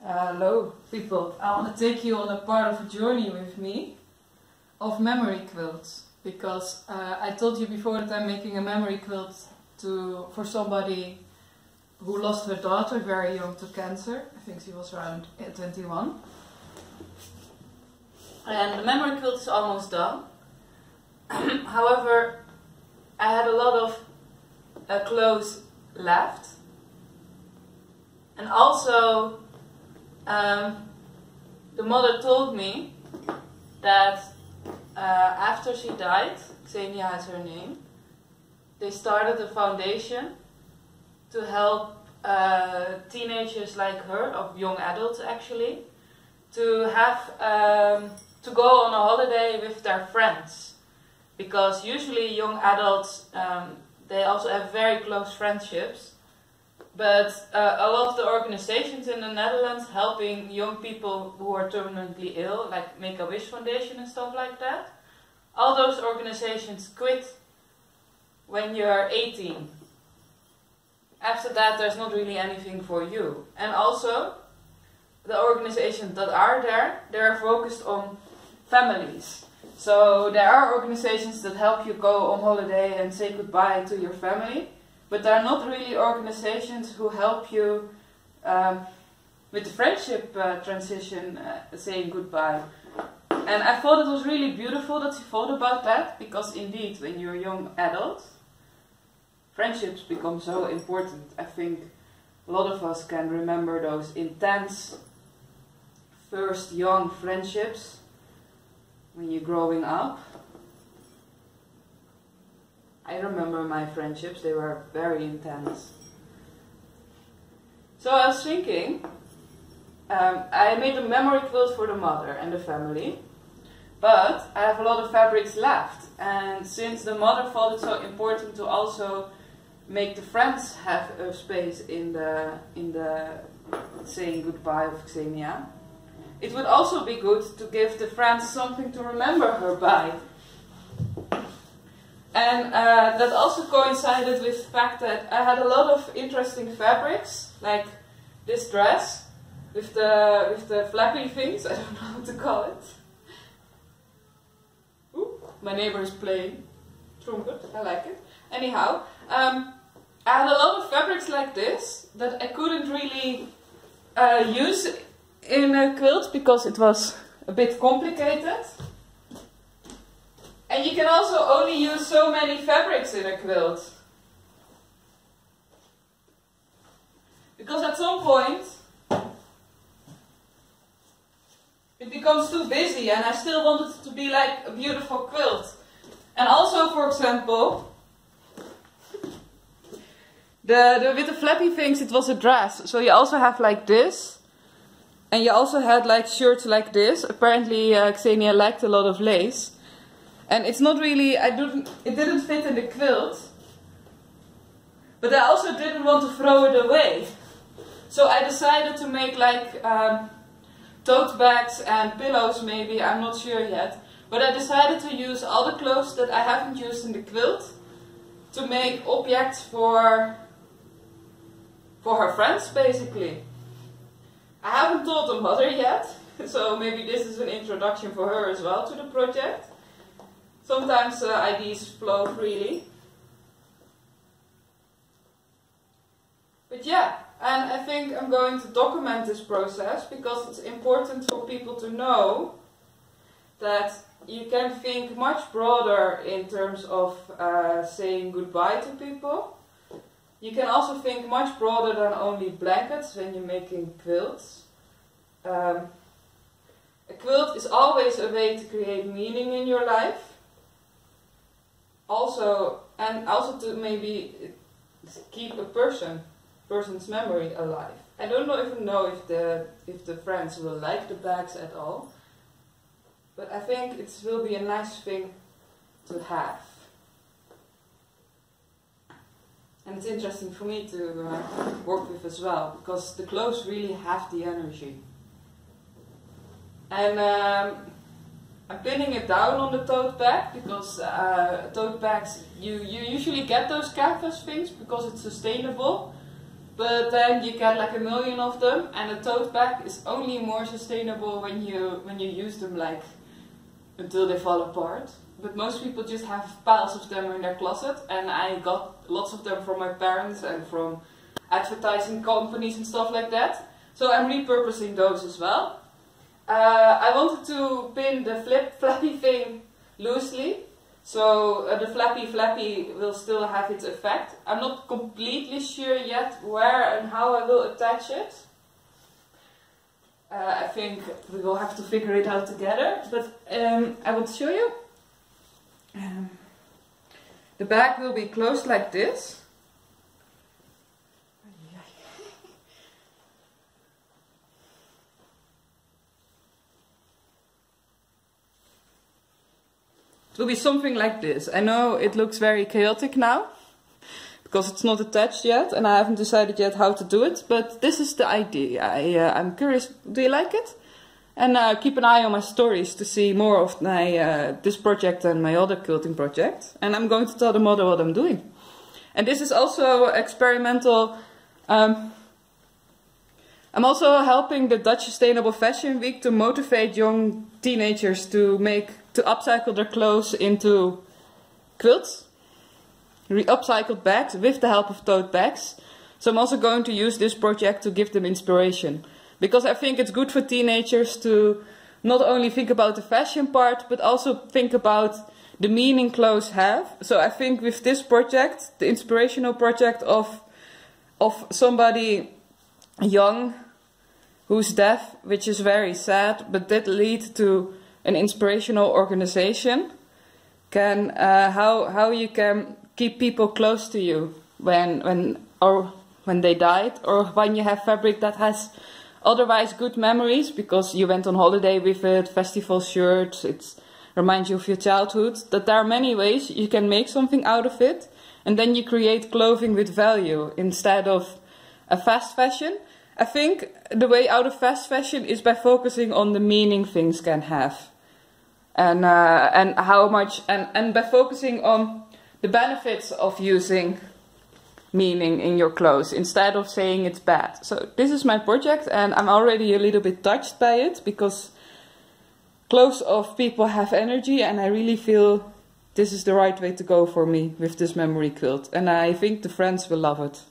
Hello, people. I want to take you on a part of a journey with me of memory quilts because uh, I told you before that I'm making a memory quilt to for somebody who lost her daughter very young to cancer. I think she was around 21. And the memory quilt is almost done. However, I had a lot of uh, clothes left. And also, um, the mother told me that uh, after she died, Xenia is her name, they started a foundation to help uh, teenagers like her, of young adults actually, to have um, to go on a holiday with their friends, because usually young adults um, they also have very close friendships. But uh, a lot of the organizations in the Netherlands helping young people who are terminally ill, like Make a Wish Foundation and stuff like that, all those organizations quit when you're 18. After that, there's not really anything for you. And also, the organizations that are there, they're focused on families. So there are organizations that help you go on holiday and say goodbye to your family, but there are not really organizations who help you um, with the friendship uh, transition, uh, saying goodbye. And I thought it was really beautiful that she thought about that, because indeed, when you're a young adult, friendships become so important. I think a lot of us can remember those intense first young friendships when you're growing up. I remember my friendships, they were very intense. So I was thinking, um, I made a memory quilt for the mother and the family, but I have a lot of fabrics left. And since the mother thought it so important to also make the friends have a space in the in the saying goodbye of Xenia, it would also be good to give the friends something to remember her by. And uh, that also coincided with the fact that I had a lot of interesting fabrics, like this dress with the with the flappy things. I don't know how to call it. Ooh, my neighbor is playing trumpet. I like it. Anyhow, um, I had a lot of fabrics like this that I couldn't really uh, use in a quilt because it was a bit complicated. And you can also only use so many fabrics in a quilt. Because at some point it becomes too busy and I still want it to be like a beautiful quilt. And also, for example, the, the with the flappy things it was a dress. So you also have like this. And you also had like shirts like this. Apparently uh, Xenia liked a lot of lace. And it's not really, I didn't, it didn't fit in the quilt. But I also didn't want to throw it away. So I decided to make like um, tote bags and pillows maybe, I'm not sure yet. But I decided to use all the clothes that I haven't used in the quilt to make objects for, for her friends basically. I haven't told the mother yet, so maybe this is an introduction for her as well to the project. Sometimes uh, ideas flow freely. But yeah, and I think I'm going to document this process because it's important for people to know that you can think much broader in terms of uh, saying goodbye to people you can also think much broader than only blankets when you're making quilts. Um, a quilt is always a way to create meaning in your life. Also, and also to maybe keep a person, person's memory alive. I don't know even know if the if the friends will like the bags at all, but I think it will be a nice thing to have. and it's interesting for me to uh, work with as well because the clothes really have the energy. And um, I'm pinning it down on the tote bag because uh, tote bags you you usually get those canvas things because it's sustainable. but then you get like a million of them, and a tote bag is only more sustainable when you when you use them like until they fall apart. But most people just have piles of them in their closet, and I got lots of them from my parents and from advertising companies and stuff like that. So I'm repurposing those as well. Uh, I wanted to pin the flip flappy thing loosely, so uh, the flappy flappy will still have its effect. I'm not completely sure yet where and how I will attach it. Uh, I think we will have to figure it out together, but um, I will show you. Um, the bag will be closed like this. It will be something like this. I know it looks very chaotic now because it's not attached yet and I haven't decided yet how to do it, but this is the idea. I, uh, I'm curious, do you like it? And uh, keep an eye on my stories to see more of my uh, this project and my other quilting project. And I'm going to tell the mother what I'm doing. And this is also experimental. Um, I'm also helping the Dutch Sustainable Fashion Week to motivate young teenagers to make to upcycle their clothes into quilts, re-upcycled bags with the help of tote bags. So I'm also going to use this project to give them inspiration. Because I think it's good for teenagers to not only think about the fashion part, but also think about the meaning clothes have. So I think with this project, the inspirational project of of somebody young who's deaf, which is very sad, but did lead to an inspirational organization can uh, how how you can keep people close to you when when or when they died or when you have fabric that has otherwise good memories because you went on holiday with it, festival shirts, it reminds you of your childhood. That there are many ways you can make something out of it, and then you create clothing with value instead of a fast fashion. I think the way out of fast fashion is by focusing on the meaning things can have and uh, and how much and and by focusing on the benefits of using meaning in your clothes instead of saying it's bad. So this is my project and I'm already a little bit touched by it because clothes of people have energy and I really feel this is the right way to go for me with this memory quilt and I think the friends will love it.